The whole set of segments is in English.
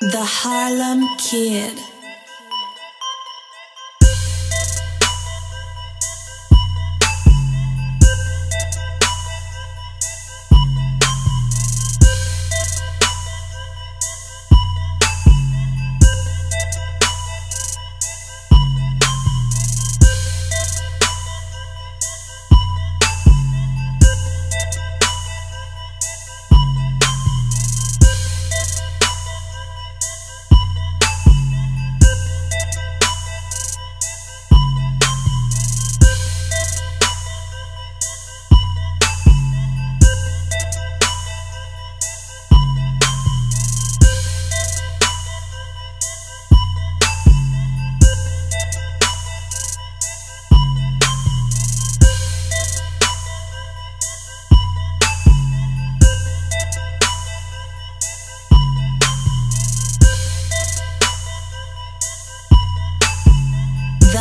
The Harlem Kid.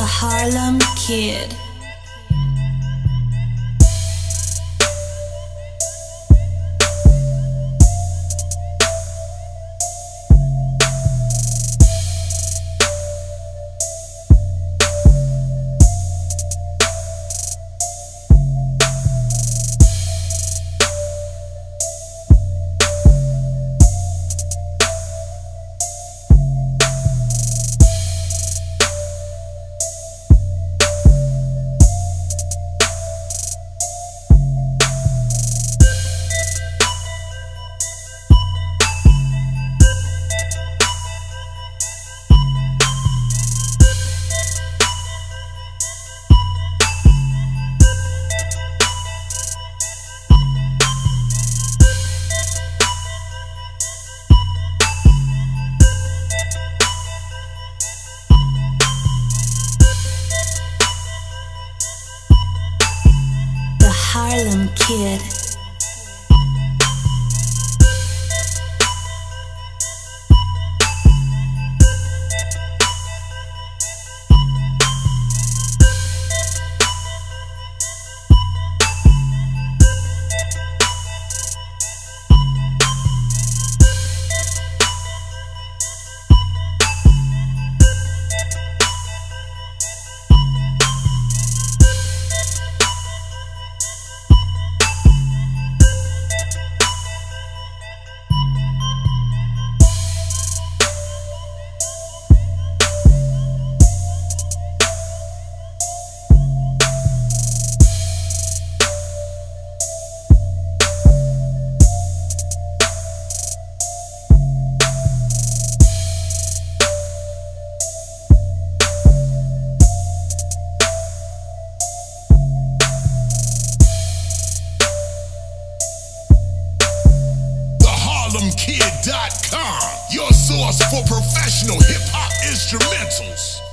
Harlem Kid. Harlem Kid. TheHarlemKid.com, your source for professional hip hop instrumentals.